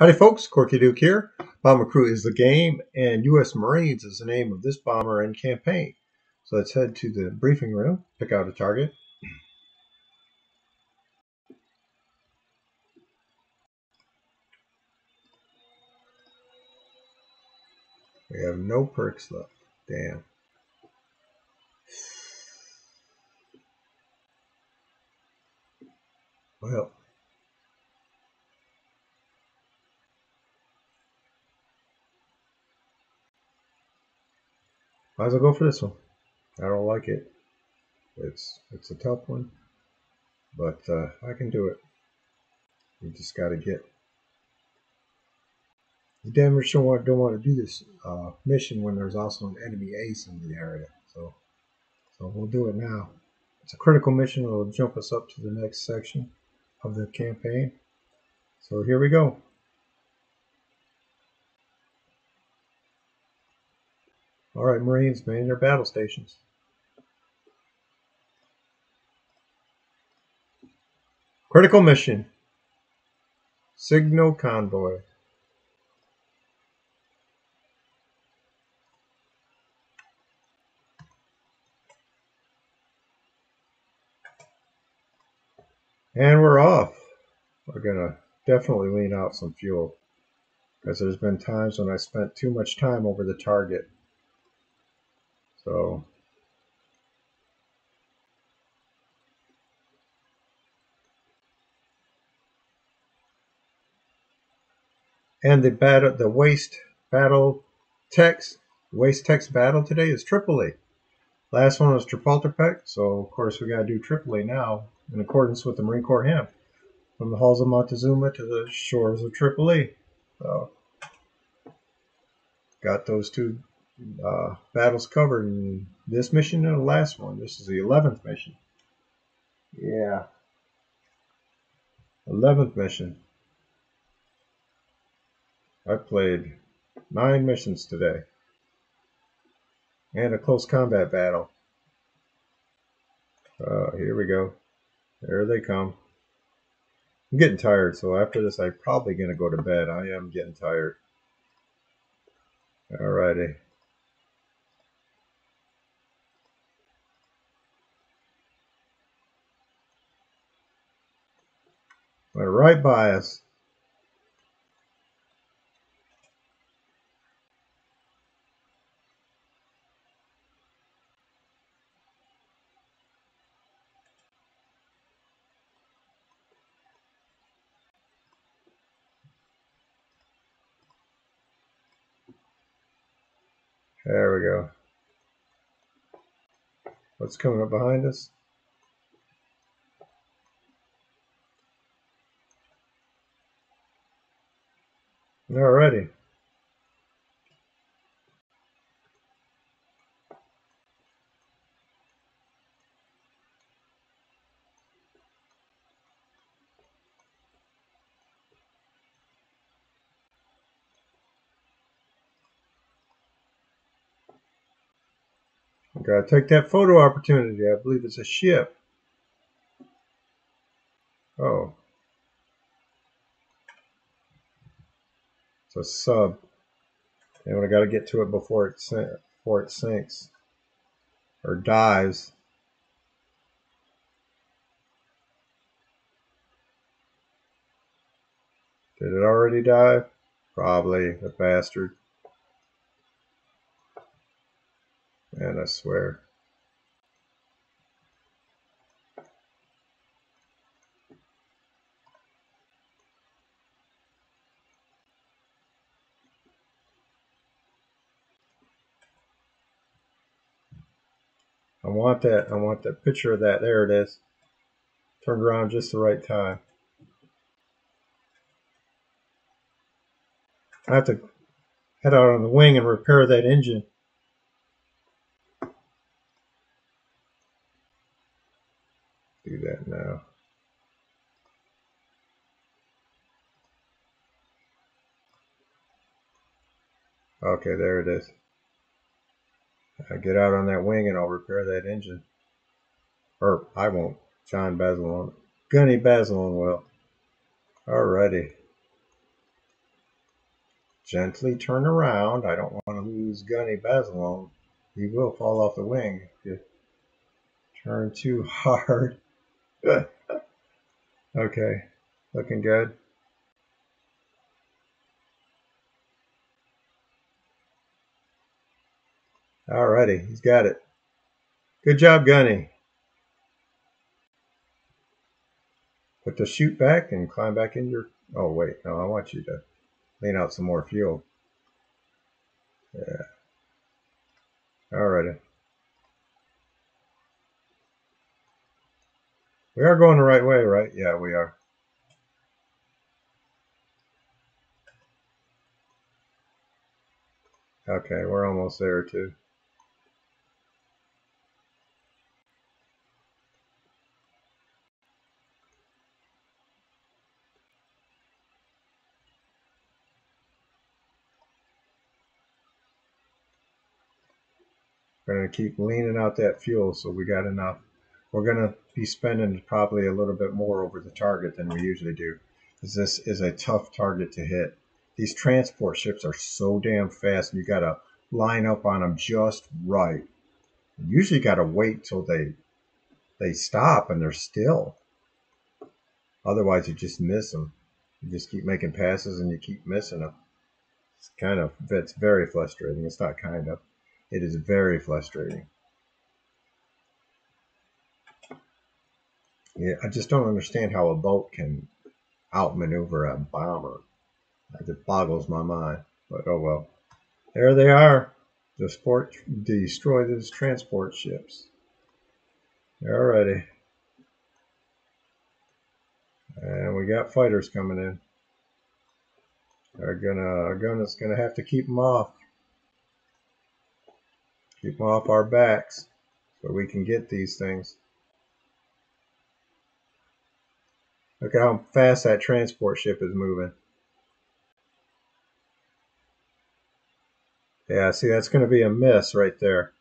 Howdy folks, Corky Duke here. Bomber Crew is the game and U.S. Marines is the name of this bomber and campaign. So let's head to the briefing room, pick out a target. We have no perks left. Damn. Well, Might as well go for this one. I don't like it. It's it's a tough one, but uh, I can do it. You just got to get. You damn sure want, don't want to do this uh, mission when there's also an enemy ace in the area. So, so we'll do it now. It's a critical mission. It'll jump us up to the next section of the campaign. So here we go. All right, Marines, man your battle stations. Critical mission. Cigno convoy. And we're off. We're going to definitely lean out some fuel because there's been times when I spent too much time over the target. So and the battle the waste battle text waste text battle today is Tripoli. Last one was Chapultepec, so of course we gotta do Tripoli now in accordance with the Marine Corps hymn. From the halls of Montezuma to the shores of Tripoli. So got those two uh, battles covered in this mission and the last one. This is the 11th mission. Yeah. 11th mission. I played nine missions today. And a close combat battle. Uh, here we go. There they come. I'm getting tired, so after this I'm probably going to go to bed. I am getting tired. Alrighty. Went right by us. There we go. What's coming up behind us? Alrighty. Gotta take that photo opportunity. I believe it's a ship. Oh. A sub. And I gotta get to it before it before it sinks. Or dives. Did it already dive? Probably, the bastard. And I swear. I want that. I want that picture of that. There it is. Turned around just the right time. I have to head out on the wing and repair that engine. Do that now. Okay, there it is. I get out on that wing and I'll repair that engine. Or I won't. John Basilone. Gunny Basilone will. Alrighty. gently turn around. I don't want to lose Gunny Basilone. He will fall off the wing if you turn too hard. okay, looking good. Alrighty, he's got it. Good job, Gunny. Put the chute back and climb back in your... Oh, wait. No, I want you to lean out some more fuel. Yeah. Alrighty. We are going the right way, right? Yeah, we are. Okay, we're almost there too. We're going to keep leaning out that fuel so we got enough. We're going to be spending probably a little bit more over the target than we usually do because this is a tough target to hit. These transport ships are so damn fast and you got to line up on them just right. You usually got to wait till they they stop and they're still. Otherwise, you just miss them. You just keep making passes and you keep missing them. It's kind of, it's very frustrating. It's not kind of. It is very frustrating. Yeah, I just don't understand how a boat can outmaneuver a bomber. It boggles my mind. But oh well. There they are. The sport destroy these transport ships. Alrighty. And we got fighters coming in. They're gonna, is gonna have to keep them off. Keep them off our backs so we can get these things. Look at how fast that transport ship is moving. Yeah, see, that's going to be a miss right there.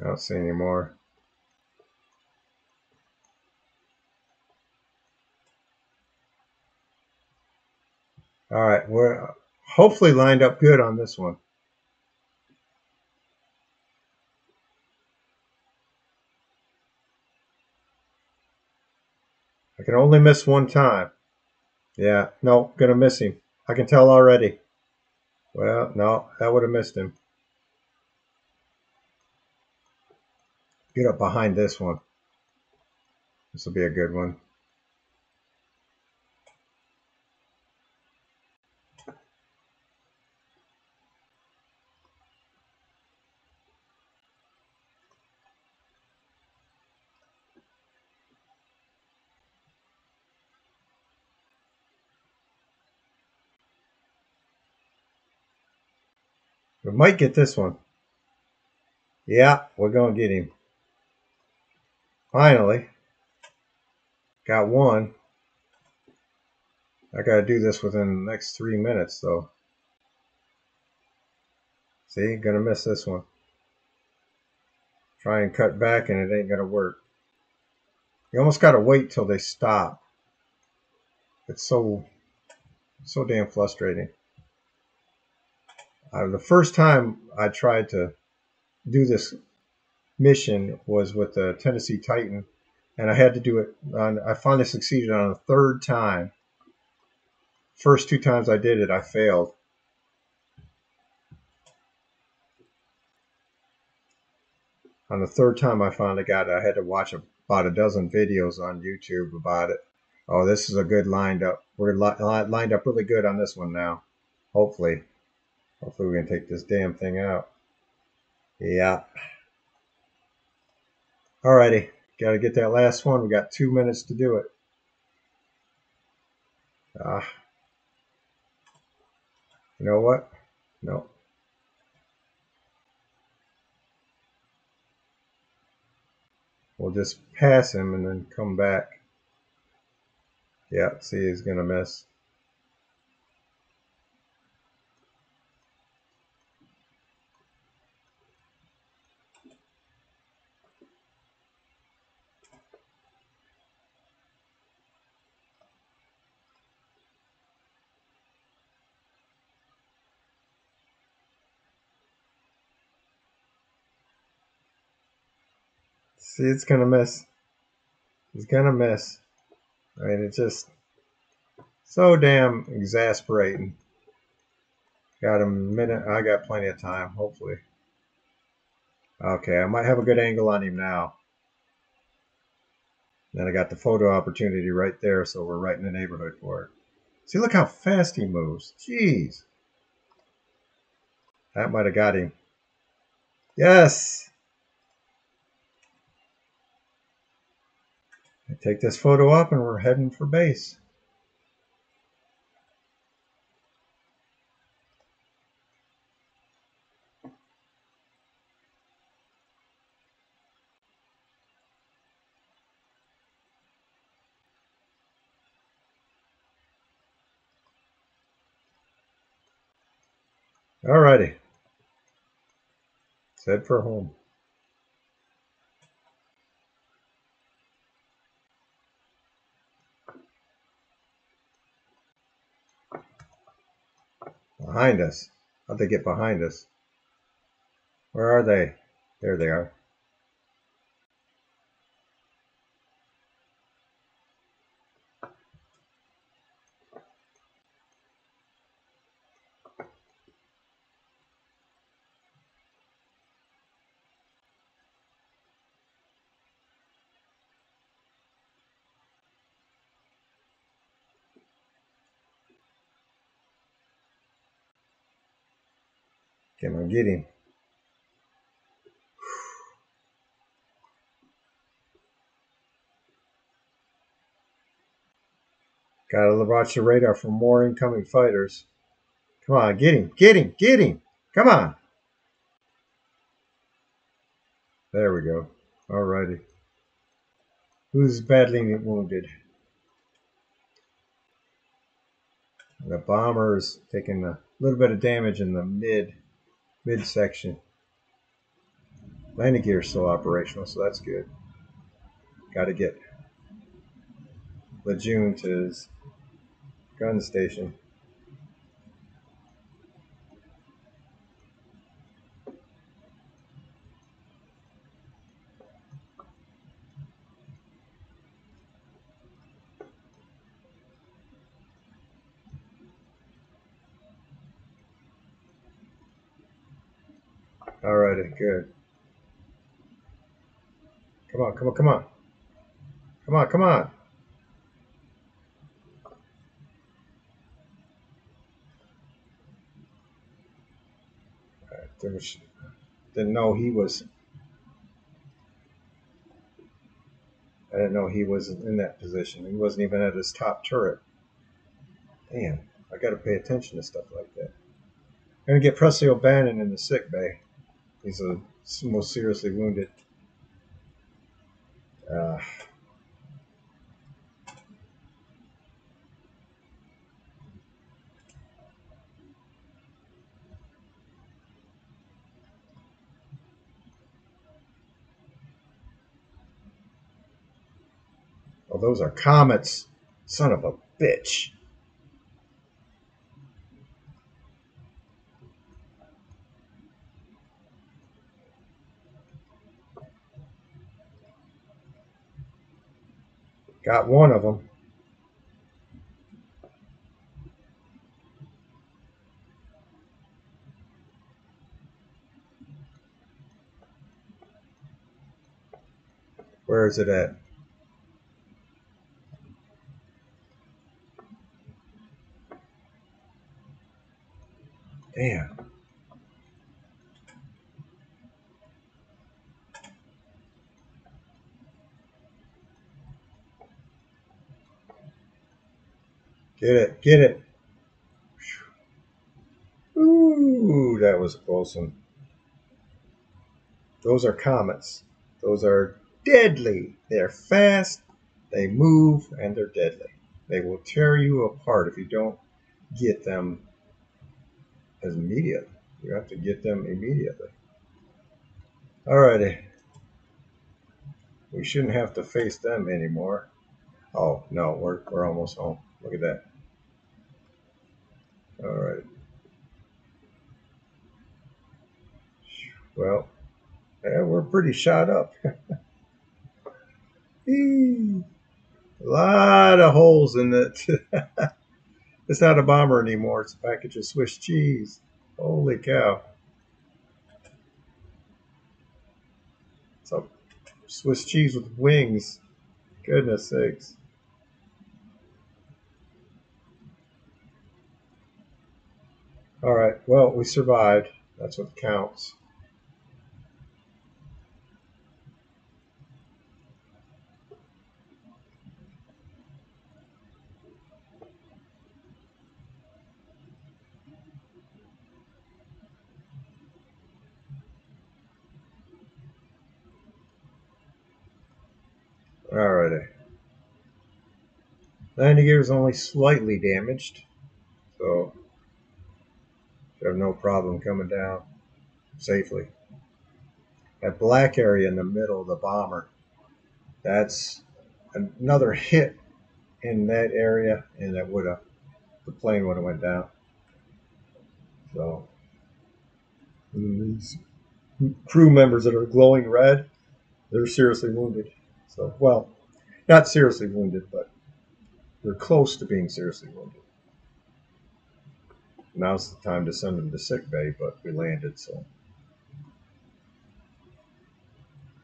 I don't see any more. All right, we're hopefully lined up good on this one. I can only miss one time. Yeah, no, gonna miss him. I can tell already. Well, no, that would have missed him. Get up behind this one. This will be a good one. We might get this one. Yeah, we're going to get him. Finally. Got one. I got to do this within the next three minutes, though. See, gonna miss this one. Try and cut back and it ain't gonna work. You almost gotta wait till they stop. It's so, so damn frustrating. Uh, the first time I tried to do this mission was with the Tennessee Titan, and I had to do it. On, I finally succeeded on a third time. First two times I did it, I failed. On the third time I finally got it, I had to watch about a dozen videos on YouTube about it. Oh, this is a good lined up. We're li lined up really good on this one now. Hopefully. Hopefully we can take this damn thing out. Yeah. Alrighty. Got to get that last one. We got two minutes to do it. Ah. You know what? No. We'll just pass him and then come back. Yeah, see, he's going to miss. See, it's gonna miss. He's gonna miss. I mean, it's just so damn exasperating. Got a minute. I got plenty of time, hopefully. Okay, I might have a good angle on him now. Then I got the photo opportunity right there, so we're right in the neighborhood for it. See, look how fast he moves. Jeez. That might have got him. Yes! I take this photo up and we're heading for base. Alrighty. Head for home. Behind us. How'd they get behind us? Where are they? There they are. Come on, get him. Gotta watch the radar for more incoming fighters. Come on, get him, get him, get him. Come on. There we go. Alrighty. Who's badly wounded? The bomber is taking a little bit of damage in the mid midsection. Landing gear is still operational, so that's good. Got to get Lejeune to his gun station. Alrighty, good. Come on, come on, come on. Come on, come on. There was, didn't know he was. I didn't know he was in that position. He wasn't even at his top turret. Damn, I got to pay attention to stuff like that. I'm gonna get Presley O'Bannon in the sick bay. He's a most seriously wounded. Uh, oh, those are comets. Son of a bitch. Got one of them. Where is it at? Damn. Get it, get it. Ooh, that was a close one. Those are comets. Those are deadly. They're fast, they move, and they're deadly. They will tear you apart if you don't get them as immediate. You have to get them immediately. Alrighty. We shouldn't have to face them anymore. Oh, no, we're, we're almost home. Look at that. All right. Well, yeah, we're pretty shot up. A lot of holes in it. it's not a bomber anymore. It's a package of Swiss cheese. Holy cow. So Swiss cheese with wings. Goodness sakes. All right. Well, we survived. That's what counts. Alrighty. Landing gear is only slightly damaged, so should have no problem coming down safely. That black area in the middle of the bomber, that's another hit in that area, and that would have the plane would have went down. So these crew members that are glowing red, they're seriously wounded. So, well, not seriously wounded, but they're close to being seriously wounded. Now's the time to send them to sick bay, but we landed, so.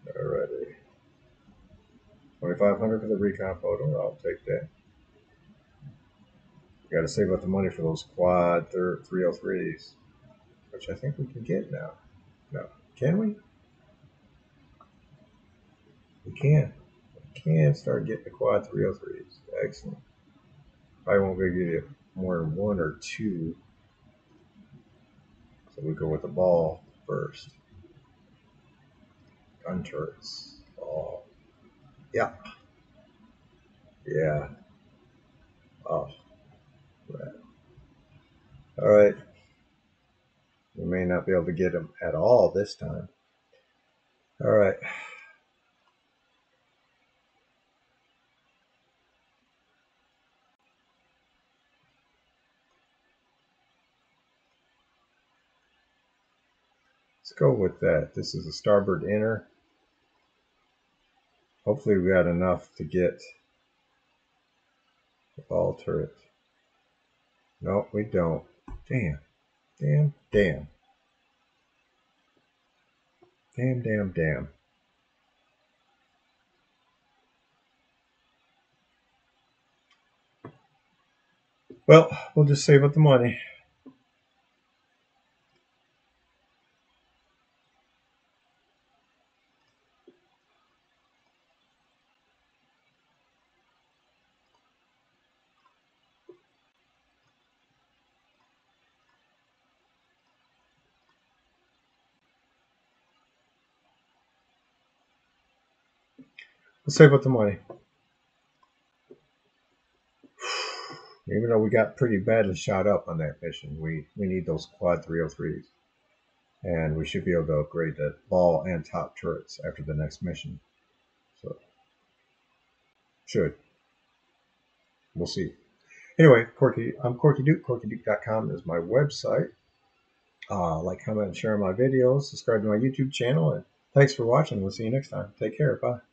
Alrighty. 2500 for the recon photo, I'll take that. We gotta save up the money for those quad 303s, which I think we can get now. No, can we? We can. We can start getting the quad 303s. Excellent. I won't able to get more than one or two. So we go with the ball first. Gun turrets. Oh. Yeah. Yeah. Oh. Right. All right. We may not be able to get them at all this time. All right. Let's go with that. This is a starboard inner. Hopefully we got enough to get the ball turret. No, we don't. Damn. Damn, damn. Damn, damn, damn. Well, we'll just save up the money. Let's save up the money. Even though we got pretty badly shot up on that mission, we, we need those quad 303s. And we should be able to upgrade the ball and top turrets after the next mission. So, should. We'll see. Anyway, Corky, I'm Corky Duke. CorkyDuke.com is my website. Uh, like, comment, and share my videos. Subscribe to my YouTube channel. And thanks for watching. We'll see you next time. Take care. Bye.